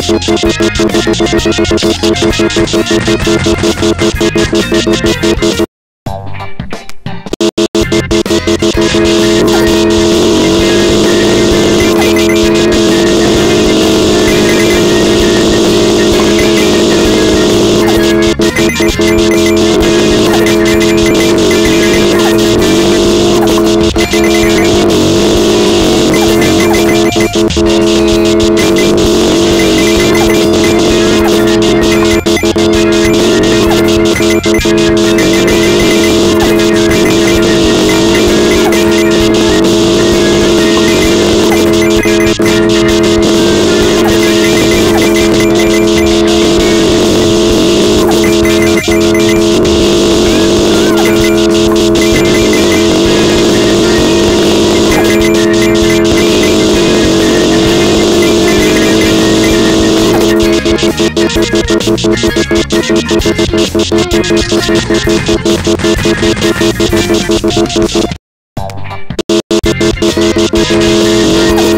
Thank Thank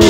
you.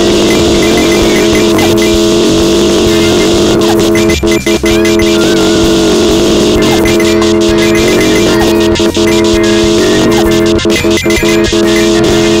Thank you.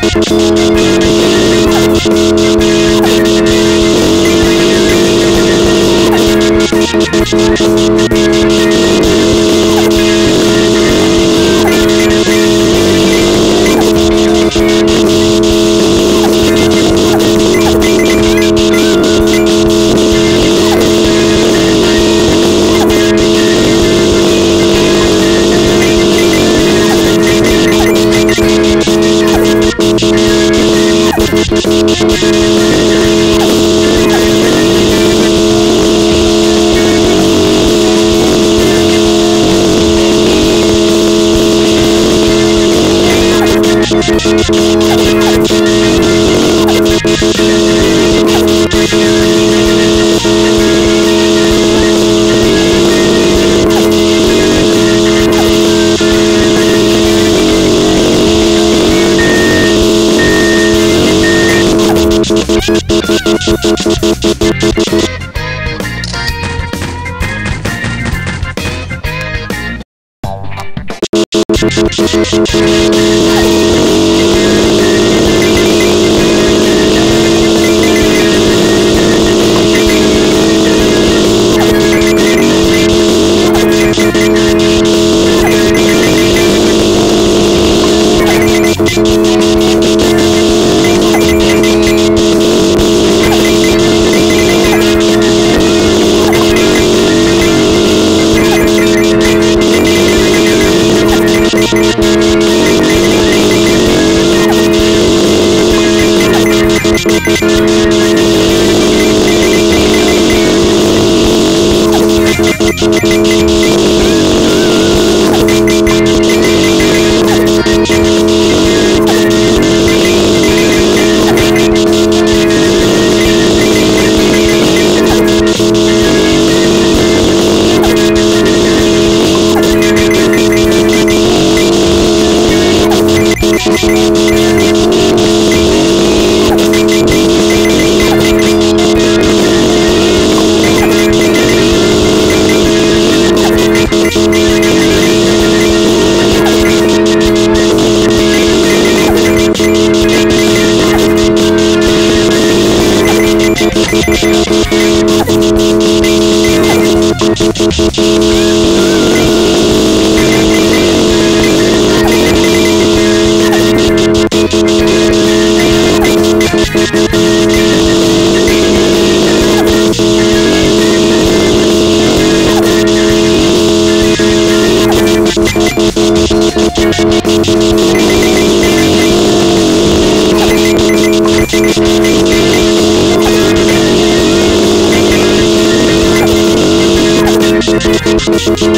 Thank Shh, shh, shh.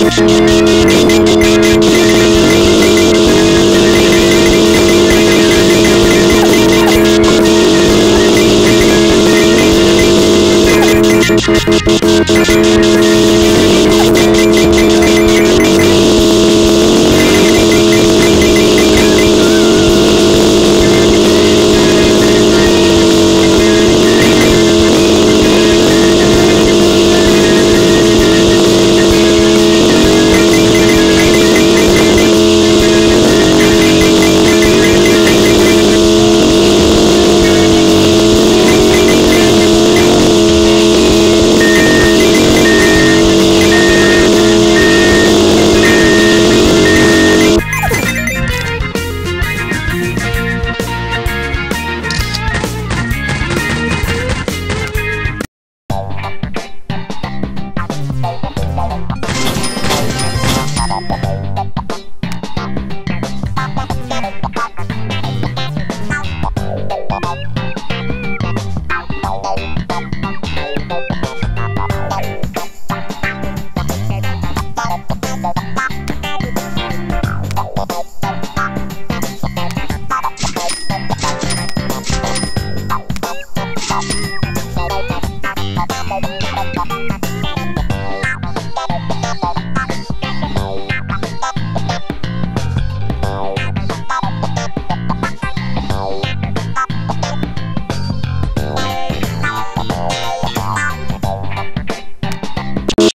Shh, shh, shh.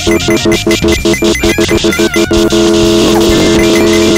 Thank you.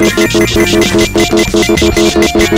Thank you.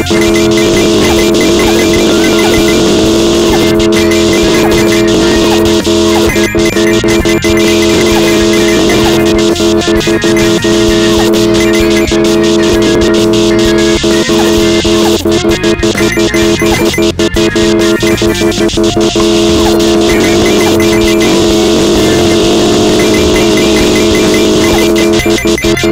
Thank you.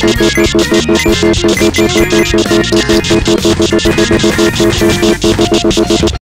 Thank you.